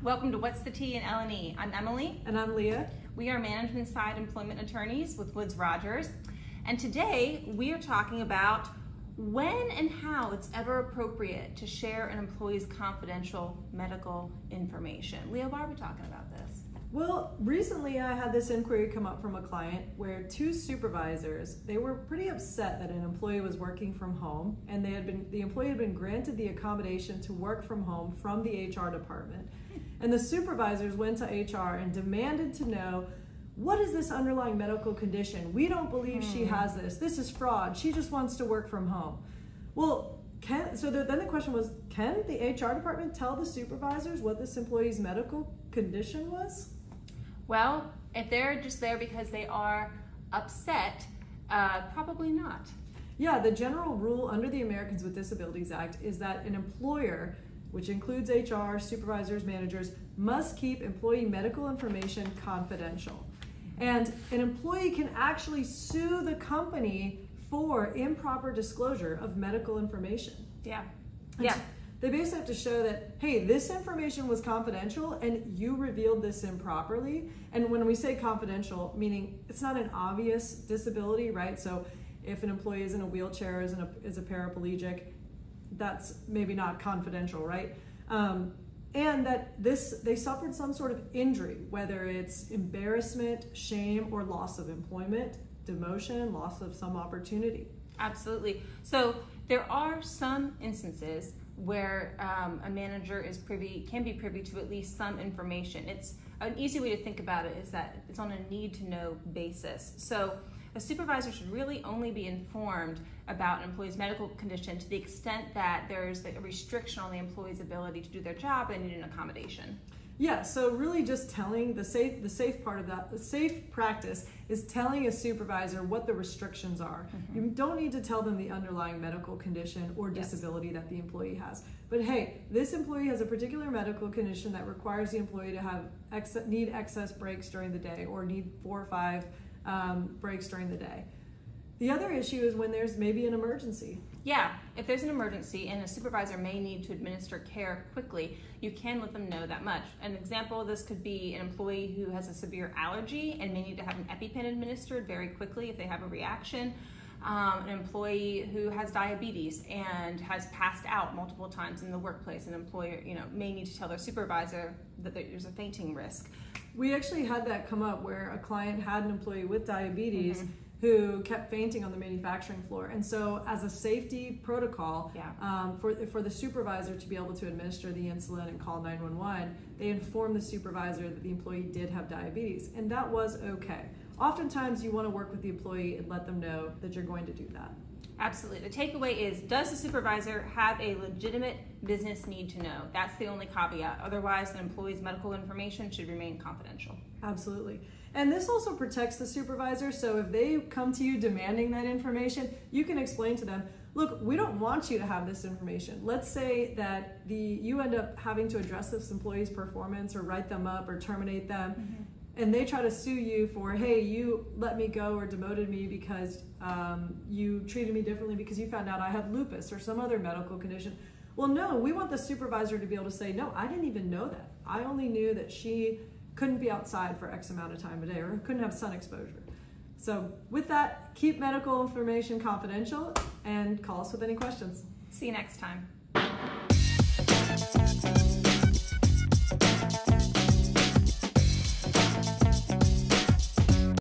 Welcome to What's the Tea in L&E. I'm Emily. And I'm Leah. We are management side employment attorneys with Woods Rogers. And today we are talking about when and how it's ever appropriate to share an employee's confidential medical information. Leah, why are we talking about this? Well, recently I had this inquiry come up from a client where two supervisors, they were pretty upset that an employee was working from home and they had been the employee had been granted the accommodation to work from home from the HR department. And the supervisors went to HR and demanded to know what is this underlying medical condition? We don't believe hmm. she has this. This is fraud. She just wants to work from home. Well, can so the, then the question was, can the HR department tell the supervisors what this employee's medical condition was? Well, if they're just there because they are upset, uh, probably not. Yeah, the general rule under the Americans with Disabilities Act is that an employer, which includes HR, supervisors, managers, must keep employee medical information confidential. And an employee can actually sue the company for improper disclosure of medical information. Yeah. Yeah. They basically have to show that, hey, this information was confidential and you revealed this improperly. And when we say confidential, meaning it's not an obvious disability, right? So if an employee is in a wheelchair, is, a, is a paraplegic, that's maybe not confidential, right? Um, and that this they suffered some sort of injury, whether it's embarrassment, shame, or loss of employment, demotion, loss of some opportunity. Absolutely. So there are some instances where um, a manager is privy can be privy to at least some information. It's an easy way to think about it is that it's on a need to know basis. So a supervisor should really only be informed about an employee's medical condition to the extent that there's a restriction on the employee's ability to do their job and need an accommodation. Yeah, so really just telling the safe the safe part of that, the safe practice is telling a supervisor what the restrictions are. Mm-hmm. You don't need to tell them the underlying medical condition or disability yes. that the employee has. But hey, this employee has a particular medical condition that requires the employee to have ex- need excess breaks during the day or need four or five um, breaks during the day. The other issue is when there's maybe an emergency. Yeah, if there's an emergency and a supervisor may need to administer care quickly, you can let them know that much. An example of this could be an employee who has a severe allergy and may need to have an EpiPen administered very quickly if they have a reaction. Um, an employee who has diabetes and has passed out multiple times in the workplace, an employer, you know, may need to tell their supervisor that there's a fainting risk. We actually had that come up where a client had an employee with diabetes. Mm-hmm who kept fainting on the manufacturing floor. And so, as a safety protocol yeah. um, for, for the supervisor to be able to administer the insulin and call 911, they informed the supervisor that the employee did have diabetes. And that was okay. Oftentimes, you want to work with the employee and let them know that you're going to do that. Absolutely. The takeaway is Does the supervisor have a legitimate business need to know? That's the only caveat. Otherwise, an employee's medical information should remain confidential. Absolutely. And this also protects the supervisor. So if they come to you demanding that information, you can explain to them, look, we don't want you to have this information. Let's say that the you end up having to address this employee's performance or write them up or terminate them. Mm-hmm and they try to sue you for hey you let me go or demoted me because um, you treated me differently because you found out i had lupus or some other medical condition. Well no we want the supervisor to be able to say no i didn't even know that. I only knew that she couldn't be outside for x amount of time a day or couldn't have sun exposure. So with that keep medical information confidential and call us with any questions. See you next time